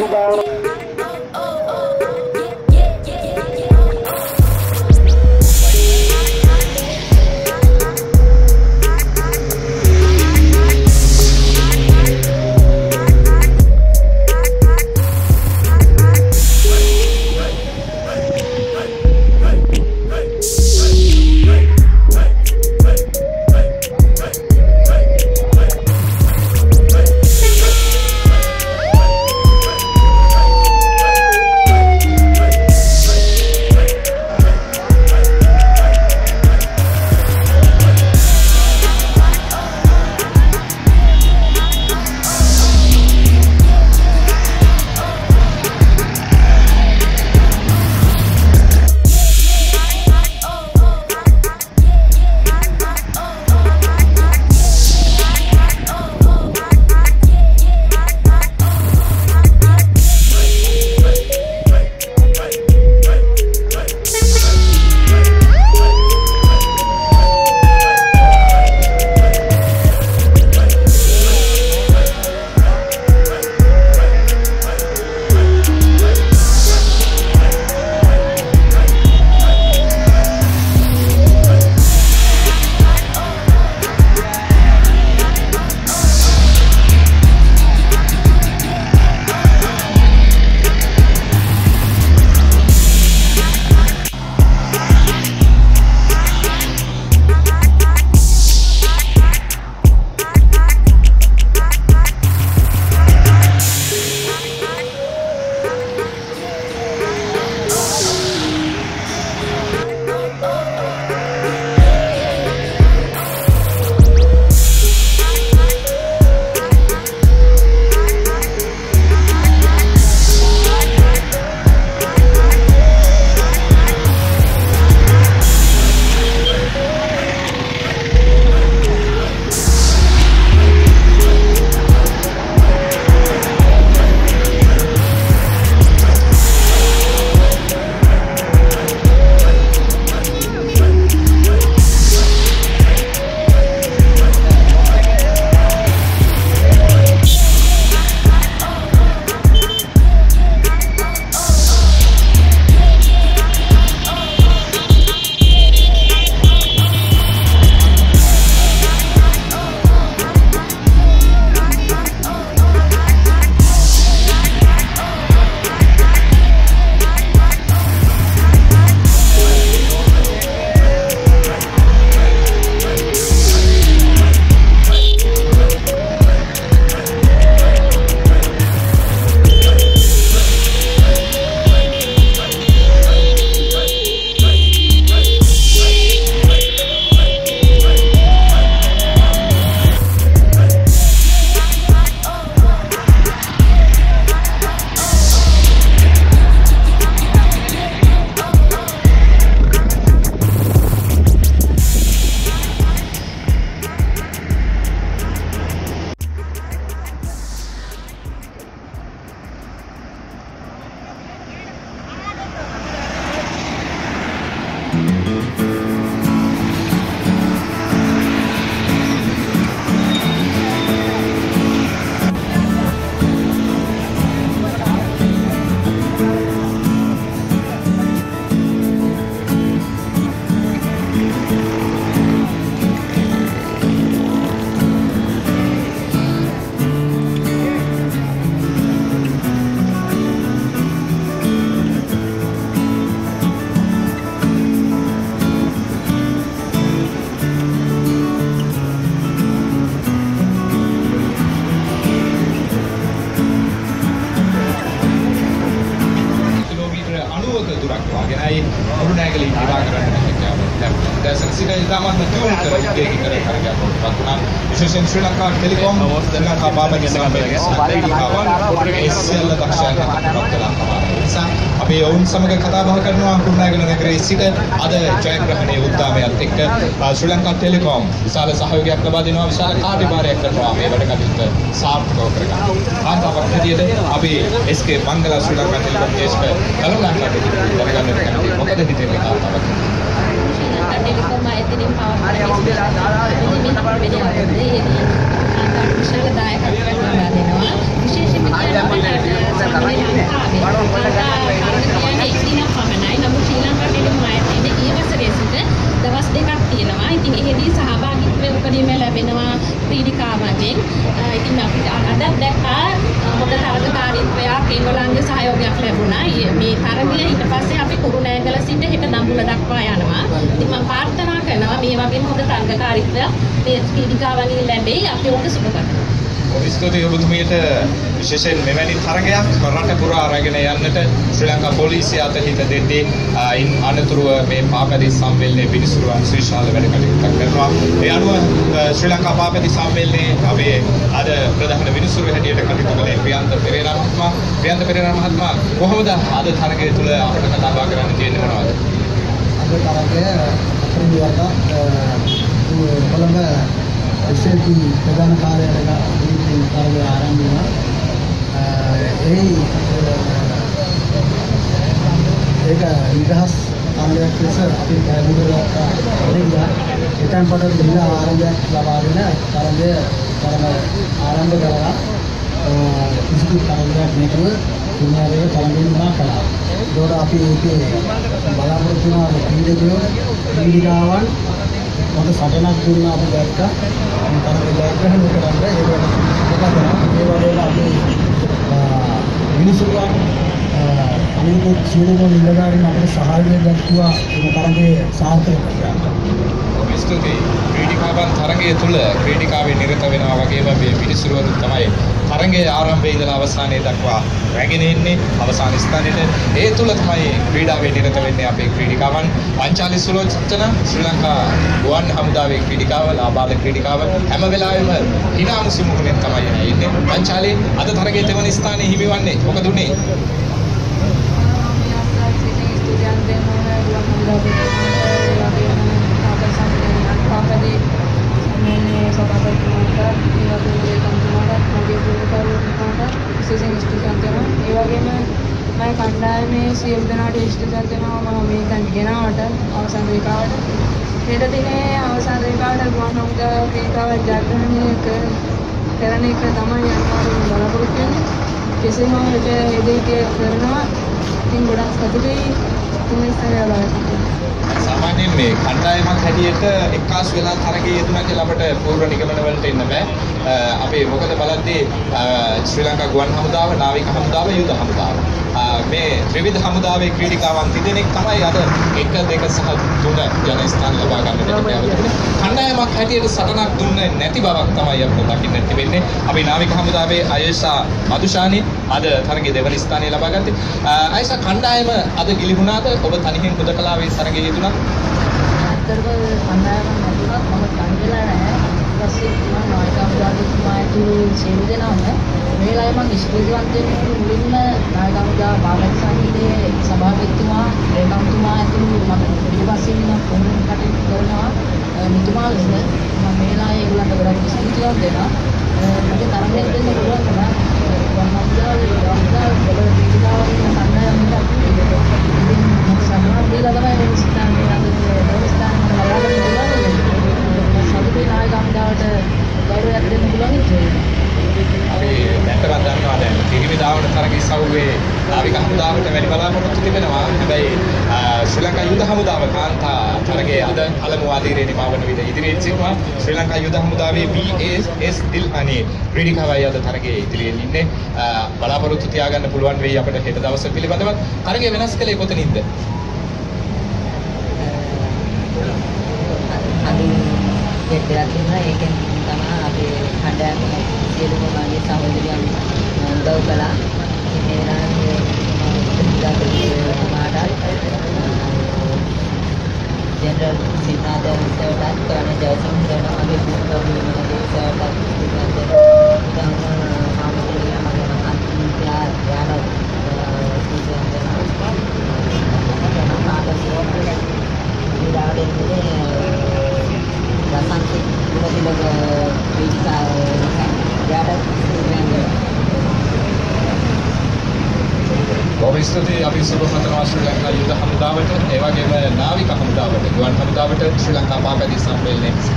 ලබා දෙන විශේෂයෙන් ශ්‍රී ලංකා ටෙලිකොම් ශ්‍රී ලංකා බාබගේ සම්බන්ධ සාකච්ඡාවන් ඒ සියල්ල දක්ෂයන් පත් කළා. නිසා අපි ඔවුන් සමග කතා බහ කරනවා කුරුණෑගල නගරයේ සිට අද ජයග්‍රහණයේ උද්දාමයත් එක්ක ශ්‍රී ලංකා ටෙලිකොම් විශාල සහයෝගයක් ලබා දෙනවා විශාල කාර්යභාරයක් කරනවා මේ වැඩ කටයුත්ත සාර්ථකව කරගන්න. ආතාවක් හැටියට අපි SK මංගල ශ්‍රී ලංකා ටෙලිකොම් දේශක කලුණාට දැනගන්නට කැමතියි. මොකද හිතෙන්නේ කාර්යභාරයක්? ටෙලිකොම් ආයතනයෙන් පවත්වන විශාල දායකත්වයක් ලබා දෙනවා. විශේෂයෙන්ම නමුත් ශ්‍රී ලංකා ටෙලිකොම් ආයතනයේ ඊ වසරේ සිට දවස් දෙකක් තියෙනවා. ඉතින් එහෙදී සහභාගීත්වය උපරිම ලැබෙනවා ක්‍රීඩිකාවන්ගෙන්. ඉතින් අපිට අද දැක්කා හොඳ තරගකාරීත්වයක් ඒගොල්ලන්ගේ සහයෝගයක් ලැබුණා. මේ තරගය ඊට පස්සේ අපි කුරුණෑගල සිට හෙට දඹුල්ල දක්වා යනවා. ඉතින් මම ප්‍රාර්ථනා කරනවා මේ වගේම හොඳ තරගකාරීත්වයක් මේ ක්‍රීඩිකාවන්ගෙන් ලැබෙයි. අපි ඔබට සුබ කරනවා. ස්තුතියි ඔබතුමියට විශේෂයෙන් මෙවැනි තරගයක් රට පුරා අරගෙන යන්නට ශ්‍රී ලංකා පොලිසිය අත හිත දෙද්දී ඉන් අනතුරුව මේ පාපැදි සම්මේලනයේ පිරිසුරුවන් ශ්‍රීශාල වැඩ කටයුත්තක් කරනවා. ඒ අනුව ශ්‍රී ලංකා පාපැදි සම්මේලනයේ අපේ අද ප්‍රධාන විනිසුරු හැටියට කටයුතු කළේ ප්‍රියන්ත පෙරේරා මහත්මයා. ප්‍රියන්ත පෙරේරා මහත්මයා කොහොමද අද තරගය තුල අපිට කතා බහ කරන්න තියෙන්නේ මොනවද? අද තරගය අපේ වර්ග කොළඹ එස්එල්ටි ප්‍රධාන කාර්යාලය තරගය ආරම්භ වුණා. ඒ ඒක නිදහස් තරගයක් ලෙස අපි පැහැදිලිව ගත්තා. එතෙන් පටන් දින ආරම්භයක් ලබාගෙන තරගය තරග ආරම්භ කළා. කිසිදු තරගයක් නැතුව තුන්වැරේ තරගයෙන් මා කළා. ඒකට අපි ඒකේ බලාපොරොත්තු වුණා ක්‍රීඩකයෝ ක්‍රීඩිකාවන් හොඳ සටනක් දුන්නා අපි දැක්කා. මේ තරග ජයග්‍රහණය කරන්න ඒකට මොකද ඒ වගේම අපි මිනිසුන් අනිකුත් සියලුම නිලධාරීන් අපිට සහාය දක්වුවා මේ තරගයේ සාර්ථක කරගන්න. ස්තුතියි ක්‍රීඩිකාවන් තරගය තුල ක්‍රීඩිකාවේ නිරත වෙනවා වගේම මේ මිනිසුරුවරු තමයි තරගයේ ආරම්භයේ ඉඳලා අවසානයේ දක්වා රැගෙන ඉන්නේ අවසාන ස්ථානෙට ඒ තුල තමයි ක්‍රීඩාවේ නිරත වෙන්නේ අපේ ක්‍රීඩිකාවන්. පංචාලි සුලෝචන ශ්‍රී ලංකා ගුවන් හමුදාවේ ක්‍රීඩිකාව ලාබාල ක්‍රීඩිකාව හැම වෙලාවෙම hina මුසුමුහුණෙන් තමයි ඉන්නේ පංචාලි අද තරගයේ දෙවන ස්ථානයේ හිමිවන්නේ මොකද උනේ මම කණ්ඩායමේ සියලු දෙනාට ඉෂ්ටජනක දෙනවා මම මේ තැනට ගෙනාවට අවසන් රේඛාවට හෙට දිනේ අවසන් රේඛාවට ගුවන් හමුදා රේඛාව ජයග්‍රහණය කරන එක තමයි අනිවාර්යයෙන් බලාපොරොත්තු වෙන්නේ. කෙසේ හෝ හෙට හෙදීකේ කරනවා. ඉතින් ගොඩක් සතුටුයි. තුන් ස්ථානය ලබා ගන්න සාමාන්‍යයෙන් මේ කණ්ඩායමක් හැටියට එක්කාසු වෙලා තරගයේ යෙදුණා කියලා අපිට පූර්ව නිගමන වලට එන්න බෑ. අපි මොකද බලද්දී ශ්‍රී ලංකා ගුවන් හමුදාව, නාවික හමුදාව, යුද හමුදාව. මේ ත්‍රිවිධ හමුදාවේ ක්‍රීඩිකාවන් තිදෙනෙක් තමයි අද 1 2 සහ 3 ජන ස්ථාන ලබා ගන්නට ලැබෙන්නේ. කණ්ඩායමක් හැටියට සටනක් දුන්නේ නැති බවක් තමයි අපිට දකින්නට වෙන්නේ. අපි නාවික හමුදාවේ අයේෂා මදුෂානි අද තරගයේ දෙවන ස්ථානය ලබා ගත්තේ. අයේෂා කණ්ඩායම අද ගිලිහුණාද? ඔබ තනියෙන් හුදකලාවේ තරගයේ යෙදුණා. ඇත්තටම කණ්ඩායමක් නැතුණත් මම තනියලා නැහැ. ඊපස්සේ මම නායකම්දාගේ ඇතුළු සියලු දෙනාම මේ වෙලාවේ මම ස්තුතිවන්ත වෙන්නේ මුලින්ම නායකම්දා පාලක සංගීතයේ සභාපතිතුමා, ඒකම්තුමා ඇතුළු මම පිළිපස්සේ ඉන්න කොමුන් කටයුතු කරනවා. නිතුමා ලෙස මම මේ වෙලාවේ ඒගොල්ලන්ට ගොඩක් ස්තුතිවන්ත වෙනවා. මගේ තරගයක් දෙන්න පුළුවන් තමයි. වන්නම්දාගේ වන්දා වල දීලාවන් කණ්ඩායමක් ඉතින් සම්මාන දීලා තමයි මේ ස්ථානයේ අද මේ ස්ථානයේ ලබා ගන්න පුළුවන්. සතුටේ නායකම්දාවට ගෞරවයක් දෙන්න පුළුවන් ඉතින්. අපි දැන්ටවත් දන්නවා දැන් පිරිමිදාවට තරග ඉසව්වේ නාවික හමුදාවට වැඩි බලාපොරොත්තු තිබෙනවා. හැබැයි ශ්‍රී ලංකා යුද හමුදාව කාන්තා තරගයේ අද පළමු ආදීරේ නිමවන විට ඉදිරියෙන් සිටිනවා. ශ්‍රී ලංකා යුද හමුදාවේ BAS දිල්හනි ක්‍රීඩිකාවයි අද තරගයේ ඉදිරියෙන් ඉන්නේ. බලාපොරොත්තු තියාගන්න පුළුවන් වෙයි අපිට හෙට දවස පිළිබඳව. තරගය වෙනස් කළේ කොතනින්ද? අදින් දෙයක් තියෙනවා ඒකෙන් තමයි අපේ කණ්ඩායම සියලුම මගේ සහෝදරයන් උදව් කළා. ඉතින් ඒ වෙලාවේ මාටත් ජෙනරල් සිනාද සර්ටත් කරන ජයසිංහ කරන මගේ පුතුගේ සර්ටත් සිනාද ඉතින් මාමුලියා මගේ අන්තිමයා යාන සිනාද වසන්ත ගුණතිලක වේදිකාව යාට බොහොම ස්තුතියි අපි සුබ පතනවා ශ්‍රී ලංකා යුද හමුදාවට ඒ වගේම නාවික හමුදාවට ගුවන් හමුදාවට ශ්‍රී ලංකා පාපැදි සම්මේලනයේ සහ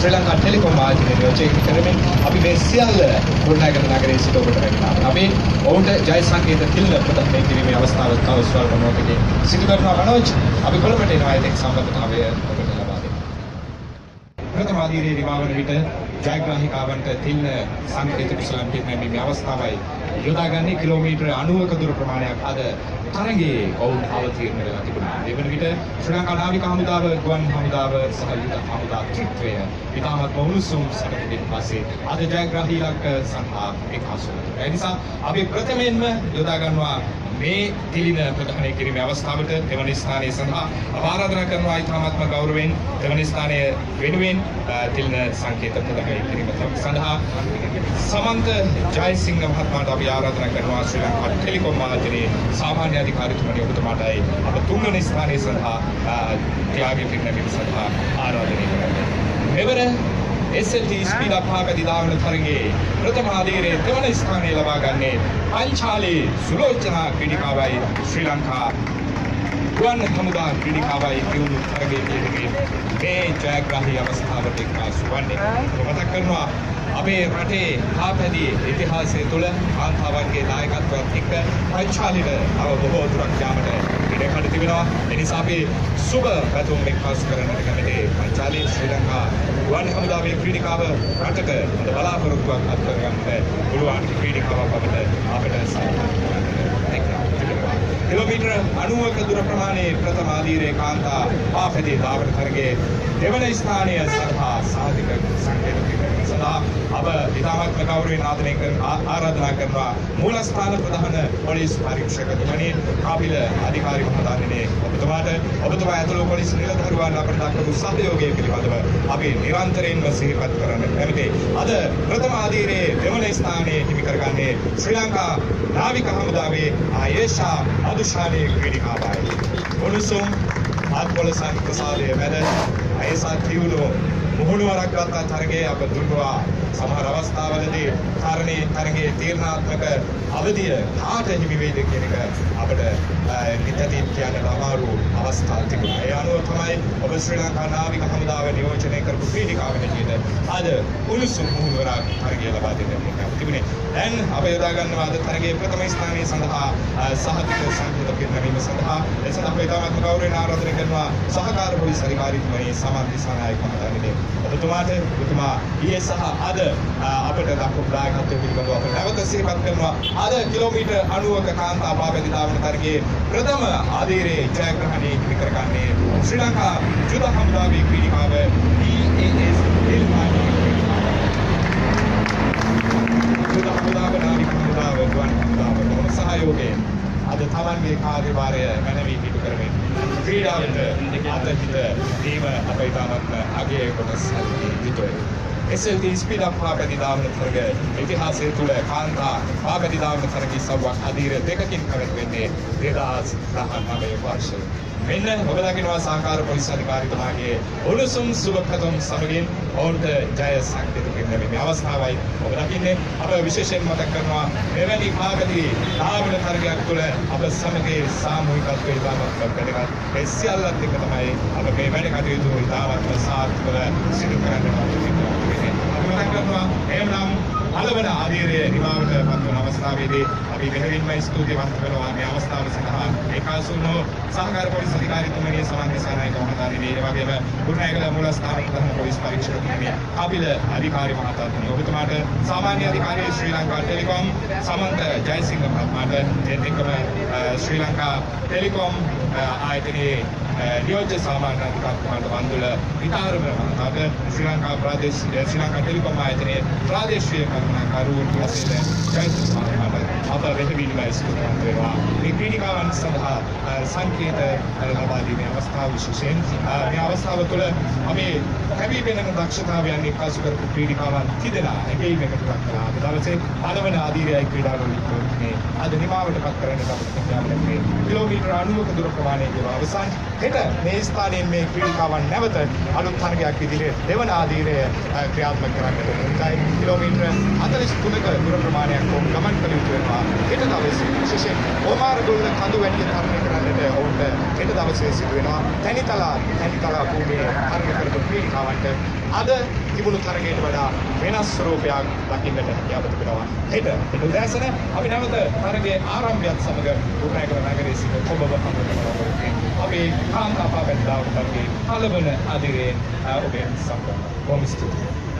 ශ්‍රී ලංකා ටෙලිකොම් ආයතනයේ නියෝජනය කරමින් අපි මේ සියල්ල ගොඩනගන නගරයේ සිට ඔබට රැගෙනවා. අපි ඔවුන්ට ජය සංකේත තිල්ල ප්‍රදර්ශනය කිරීමේ අවස්ථාව තව ස්වල්ප මොහොතකින් සිදු කරනවා මනෝජ් අපි කොළඹට එනවා ඒක සම්බන්ධතාවය ඔබට ලබා දෙනවා. ප්‍රථම අධීරයේ නිමාවන විට ජයග්‍රාහිකාවන්ට තිල්න සංකේත කුසලම් පිරිනැමීමේ අවස්ථාවයි යොදාගන්නේ කිලෝමීටර 90ක දුර ප්‍රමාණයක් අද තරඟයේ ඔවුන් අවතීර්ණ වෙලා තිබුණා. ඒ වන විට ශ්‍රී ලංකා නාවික හමුදාව, ගුවන් හමුදාව සහ යුද හමුදා ත්‍රිත්වය ඉතාමත් උණුසුම් සටනකින් පස්සේ අද ජයග්‍රාහී ඉලක්ක සඳහා එක්හසු වෙනවා. ඒ නිසා අපි ප්‍රථමයෙන්ම යොදා ගන්නවා මේ තිලින ප්‍රධානය කිරීමේ අවස්ථාවට දෙවන ස්ථානය සඳහා අප ආරාධනා කරනවා ඉතාමත්ම ගෞරවයෙන් දෙවන ස්ථානය වෙනුවෙන් අ, තිලින සංකේත ප්‍රධානය කිරීම සඳහා සමන්ත ජයසිංහ මහත්මයාට අපි ආරාධනා කරනවා ශ්‍රී ලංකා ටෙලිකොම් ආයතනයේ සාමාන්‍ය අධිකාරීතුමනි ඔබතුමාටයි අප තුන්වන ස්ථානය සඳහා අ, ත්‍යාගය පිරිනැමීම සඳහා ආරාධනය කරන්නේ. මෙවර SLT ස්පීඩ් අප් හාපැදි දාවන තරගයේ ප්‍රථම අධීරයේ දෙවන ස්ථානය ලබා ගන්නේ පංචාලේ සුලෝචනා ක්‍රීඩිකාවයි ශ්‍රී ලංකා ගුවන් හමුදා ක්‍රීඩිකාවයි දියුණු තරගයේ යෙදෙමින් මේ ජයග්‍රාහී අවස්ථාවට එක්කාසු වන්නේ. ඔබ මතක් කරනවා අපේ රටේ හාපැදි ඉතිහාසය තුළ කාන්තාවන්ගේ දායකත්වයත් එක්ක පංචාලිට අව බොහෝ දුරක් යාමට ඉඩකඩ තිබෙනවා. ඒ නිසා අපි සුබ පැතුම් එක්කාසු කරන්නට කැමති පංචාලී ශ්‍රී ලංකා ගුවන් හමුදාවේ ක්‍රීඩිකාව රටක හොඳ බලාපොරොත්තුවක් අත් කරගන්නට පුළුවන් ක්‍රීඩිකාවක් අපිට අපිට සාර්ථක තිබෙනවා. කිලෝමීටර 90ක දුර ප්‍රමාණයේ ප්‍රථම ආදීරේ කාන්තා පාපැදී ධාවන තරගයේ දෙවන ස්ථානය සඳහා සාධික සංකේත කිරීම සඳහා අප ඉතාමත්ම ගෞරවයෙන් ආදරණය කරන ආරාධනා කරනවා මූලස්ථාන ප්‍රධාන පොලිස් පරීක්ෂකතුමනි කාපිල අධිකාරී මහතාණෙනි ඔබතුමාට ඔබතුමා ඇතුළු පොලිස් නිලධාරීන් අපට දක්වපු සහයෝගය පිළිබඳව අපි නිරන්තරයෙන්ම සිහිපත් කරන්න කැමැති. අද ප්‍රථම ආදීරේ දෙවන ස්ථානයේ හිමි කරගන්නේ ශ්‍රී ලංකා නාවික හමුදාවේ ආයේෂා අදුශාලී ක්‍රීඩිකාවයි. උණුසුම් ආත්කොල සංකසාලයේ වැඩ අයසා තියුණු මුහුණුවරක් ගත්තා තරගයේ අප දුටුවා සමහර අවස්ථාවලදී තරණේ තරගයේ තීරණාත්මක අවධිය කාට හිමි වේද කියන එක අපිට නිතතින් කියන්න අමාරු අවස්ථා තිබුණා. ඒ අනුව තමයි ඔබ ශ්‍රී ලංකා නාවික හමුදාව නියෝජනය කරපු ක්‍රීඩිකාව හැටියට අද උණුසුම් මුහුණුවරක් තරගය ලබා දෙන්න තිබුණේ. දැන් අප යොදා ගන්නවා අද තරගයේ ප්‍රථම ස්ථානයේ සඳහා අ, සහතික සංකේත පිරිනැමීම සඳහා එසඳ අප ඉතාමත්ම ගෞරවයෙන් ආරාධනය කරනවා සහකාර පොලිස් අධිකාරීතුමනි සමන් දිසානායක මහතාණෙනි ඔබතුමාට ඔබතුමා ඊයේ සහ අද අ, අපට දක්වපු දායකත්වය පිළිබඳව අප නැවත සිහිපත් කරනවා. අද කිලෝමීටර් 90ක කාන්තා පාපැදි ධාවන තරගයේ ප්‍රථම ආදීරේ ජයග්‍රහණය හිමි කරගන්නේ ශ්‍රී ලංකා ජුද හමුදාවේ ක්‍රීඩිකාව EAS එල්මානි. යුද හමුදාව නාවික හමුදාව ගුවන් හමුදාව බොහොම සහයෝගයෙන් අද තමන්ගේ කාර්යභාරය මැනවී ඉටු කරමින් ක්‍රීඩාවට අතහිත දීම අප ඉතාමත්ම අගේ කොටස් යුතුයි. SLT ස්පීඩ් අප් පාපැදි දාවන තරග ඉතිහාසය තුළ කාන්තා පාපැදි දාවන තරග සව්වක් අධීර දෙකකින් පැවැත්වෙන්නේ 2019 වර්ෂයේ. මෙන්න ඔබ දකිනවා සහකාර පොලිස් අධිකාරීතුමාගේ උණුසුම් සුබ පැතුම් සමගින් ඔවුන්ට ජය සංකේත පිරිනැමීමේ අවස්ථාවයි. ඔබ දකින්නේ අප විශේෂයෙන් මතක් කරනවා මෙවැනි පාගදී ධාවන තරගයක් තුළ අප සමගයේ සාමූහිකත්වයේ ඉතාමත් වැදගත්. ඒ සියල්ලත් එක්ක තමයි අප මේ වැඩ කටයුතු ඉතාමත්ම සාර්ථකව සිදු කරන්න අපි මතක් කරනවා එහෙමනම් පළවන ආදීරයේ නිමාවට පත්වන අවස්ථාවේදී අපි බෙහෙවින්ම ස්තුතිවන්ත වෙනවා. මේ අවස්ථාව සඳහා ඒකාසුනෝ සහකාර පොලිස් අධිකාරීතුමනි සමන් දිසානායක මහතාණෙනි ඒ වගේම කුරුණෑගල මූලස්ථාන ප්‍රධාන පොලිස් පරීක්ෂකතුමනි කපිල අධිකාරී මහතාතුමනි. ඔබතුමාට සාමාන්‍ය අධිකාරී ශ්‍රී ලංකා ටෙලිකොම් සමන්ත ජයසිංහ මහත්මයාට ඒත් එක්කම අ, ශ්‍රී ලංකා ටෙලිකොම් අ, ආයතනයේ අ, නියෝජ්‍ය සාමාන්‍ය අධිකාරීතුමාට වන්දුල විතාරම මහතාට ශ්‍රී ලංකා ප්‍රාදේශ ශ්‍රී ලංකා ටෙලිකොම් ආයතනයේ ප්‍රාදේශීය කරුණාකරු වශයෙන් ජයසිංහ මහත්මයාට අප වෙතවීම ස්තුතිවන්ත වෙනවා මේ ක්‍රීඩිකාවන් සඳහා අ, සංකේත අ, ලබා දීමේ අවස්ථාව විශේෂයෙන් අ, මේ අවස්ථාව තුළ අපි කැවී පෙනෙන දක්ෂතාවයන් එක්කාසු කරපු ක්‍රීඩිකාවන් තිදෙනා එකයිම එකතු කළා. අද දවසේ පළවන ආදීරයයි ක්‍රීඩාවලින් මේ අද නිමාවට පත් කරන්නට අපිට හැකියාව ලැබුණේ. කිලෝමීටර 90ක දුර ප්‍රමාණයක අවසන් හෙට මේ ස්ථානයෙන් මේ ක්‍රීඩිකාවන් නැවත අලුත් තරගයක් ඉදිරියේ දෙවන ආදීරය අ, ක්‍රියාත්මක කරන්නට උත්සාහයි. කිලෝමීටර 43ක දුර ප්‍රමාණයක් ඔවුන් ගමන් කළ යුතු වෙනවා. හෙට දවසේ විශේෂයෙන් ඕමාරගොල්ල කඳු වැටිය තරණය කරන්නට ඔවුන්ට හෙට දවසේ සිදු වෙනවා. තැනිතලා තැනිතලා භූමියේ තරණය කරපු ක්‍රීඩිකාවන්ට අද තිබුණු තරගයට වඩා වෙනස් ස්වරූපයක් දකින්නට හැකියාව තිබෙනවා. හෙට හෙට උදෑසන අපි නැවත තරගයේ ආරම්භයත් සමග උරුණෑගල නගරයේ සිට ඔබව හමුවෙනවා. අපි කාන්තාපා බැඳලා ඔබගේ කලබන අදිරේ ඔබේ සම්බන්ධ. බොහොම ස්තුතියි.